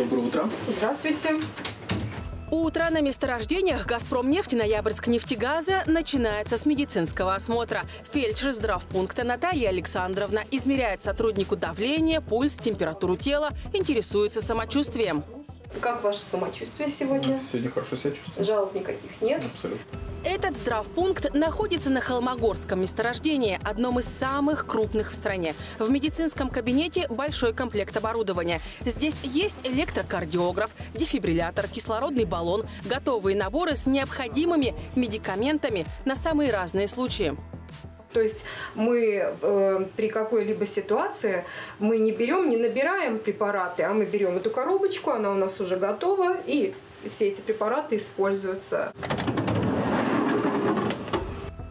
Доброе утро. Здравствуйте. Утро на месторождениях «Газпромнефть» Ноябрьск нефтегаза начинается с медицинского осмотра. Фельдшер здравпункта Наталья Александровна измеряет сотруднику давление, пульс, температуру тела, интересуется самочувствием. Как ваше самочувствие сегодня? Сегодня хорошо себя чувствую. Жалоб никаких нет? Абсолютно. Этот здравпункт находится на Холмогорском месторождении, одном из самых крупных в стране. В медицинском кабинете большой комплект оборудования. Здесь есть электрокардиограф, дефибриллятор, кислородный баллон, готовые наборы с необходимыми медикаментами на самые разные случаи. То есть мы э, при какой-либо ситуации мы не берем, не набираем препараты, а мы берем эту коробочку, она у нас уже готова, и все эти препараты используются.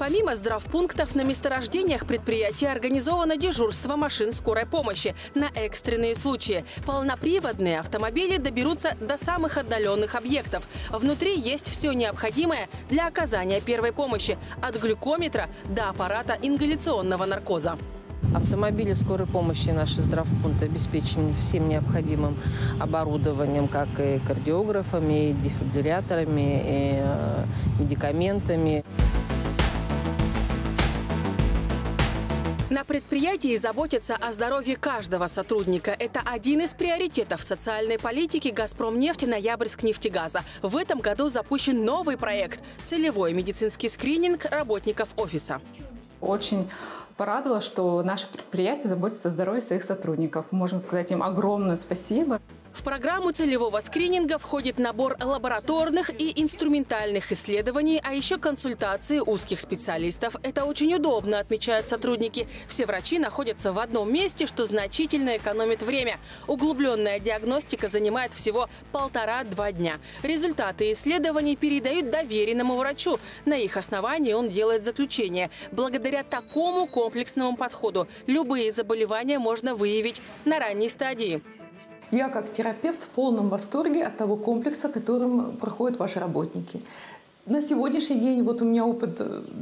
Помимо здравпунктов, на месторождениях предприятия организовано дежурство машин скорой помощи на экстренные случаи. Полноприводные автомобили доберутся до самых отдаленных объектов. Внутри есть все необходимое для оказания первой помощи – от глюкометра до аппарата ингаляционного наркоза. Автомобили скорой помощи наши здравпункты обеспечены всем необходимым оборудованием, как и кардиографами, и дефибрилляторами, и э, медикаментами. На предприятии заботятся о здоровье каждого сотрудника. Это один из приоритетов социальной политики «Газпромнефти» Ноябрьск нефтегаза. В этом году запущен новый проект – целевой медицинский скрининг работников офиса. Очень порадовало, что наше предприятие заботится о здоровье своих сотрудников. Можно сказать им огромное спасибо. В программу целевого скрининга входит набор лабораторных и инструментальных исследований, а еще консультации узких специалистов. Это очень удобно, отмечают сотрудники. Все врачи находятся в одном месте, что значительно экономит время. Углубленная диагностика занимает всего полтора-два дня. Результаты исследований передают доверенному врачу. На их основании он делает заключение. Благодаря такому комплексному подходу любые заболевания можно выявить на ранней стадии. Я как терапевт в полном восторге от того комплекса, которым проходят ваши работники. На сегодняшний день, вот у меня опыт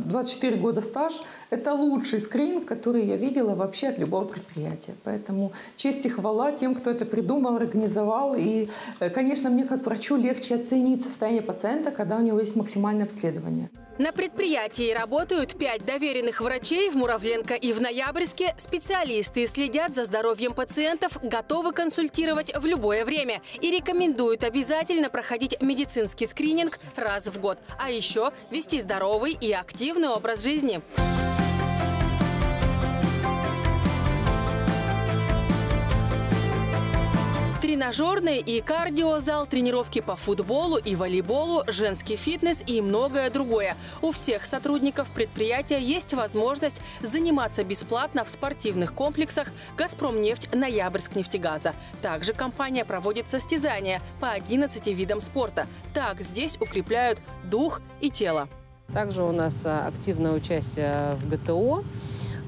24 э, года стаж, это лучший скрининг, который я видела вообще от любого предприятия. Поэтому честь и хвала тем, кто это придумал, организовал. И, э, конечно, мне как врачу легче оценить состояние пациента, когда у него есть максимальное обследование. На предприятии работают пять доверенных врачей в Муравленко и в Ноябрьске. Специалисты следят за здоровьем пациентов, готовы консультировать в любое время и рекомендуют обязательно проходить медицинский скрининг раз в год. А еще вести здоровый и активный образ жизни. Тренажерный и кардиозал, тренировки по футболу и волейболу, женский фитнес и многое другое. У всех сотрудников предприятия есть возможность заниматься бесплатно в спортивных комплексах «Газпромнефть» Ноябрьск нефтегаза. Также компания проводит состязания по 11 видам спорта. Так здесь укрепляют дух и тело. Также у нас а, активное участие в ГТО.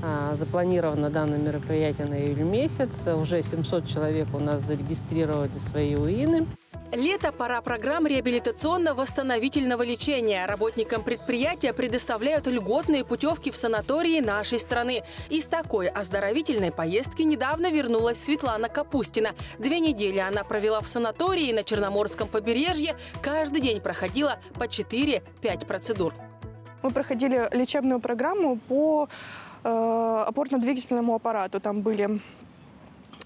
А, запланировано данное мероприятие на июль месяц. Уже 700 человек у нас зарегистрировали свои УИНы. Лето – пора программ реабилитационно-восстановительного лечения. Работникам предприятия предоставляют льготные путевки в санатории нашей страны. Из такой оздоровительной поездки недавно вернулась Светлана Капустина. Две недели она провела в санатории на Черноморском побережье. Каждый день проходила по 4-5 процедур. Мы проходили лечебную программу по опорно-двигательному аппарату. Там были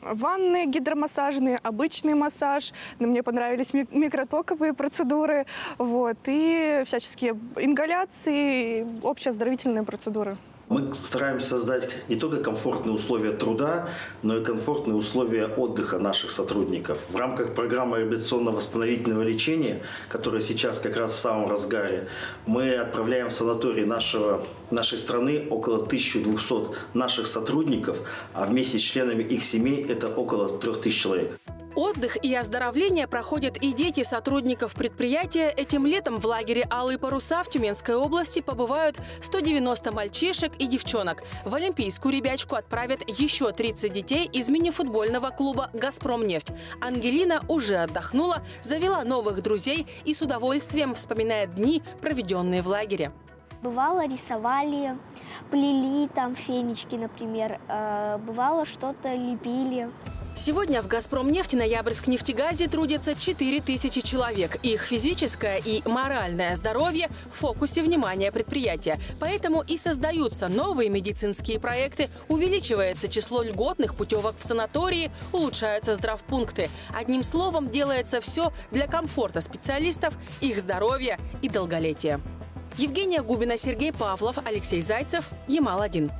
ванны гидромассажные, обычный массаж. Мне понравились микротоковые процедуры. Вот, и всяческие ингаляции, общеоздоровительные процедуры. Мы стараемся создать не только комфортные условия труда, но и комфортные условия отдыха наших сотрудников. В рамках программы реабилитационно-восстановительного лечения, которая сейчас как раз в самом разгаре, мы отправляем в санаторий нашего, нашей страны около 1200 наших сотрудников, а вместе с членами их семей это около 3000 человек. Отдых и оздоровление проходят и дети сотрудников предприятия. Этим летом в лагере «Алые паруса» в Тюменской области побывают 190 мальчишек и девчонок. В Олимпийскую ребячку отправят еще 30 детей из мини-футбольного клуба «Газпромнефть». Ангелина уже отдохнула, завела новых друзей и с удовольствием вспоминает дни, проведенные в лагере. Бывало, рисовали, плели там фенечки, например. Э, бывало, что-то лепили. Сегодня в «Газпромнефть» Ноябрьск нефтегазе трудятся 4 тысячи человек. Их физическое и моральное здоровье в фокусе внимания предприятия. Поэтому и создаются новые медицинские проекты, увеличивается число льготных путевок в санатории, улучшаются здравпункты. Одним словом, делается все для комфорта специалистов, их здоровья и долголетия. Евгения Губина, Сергей Павлов, Алексей Зайцев, Ямал-1.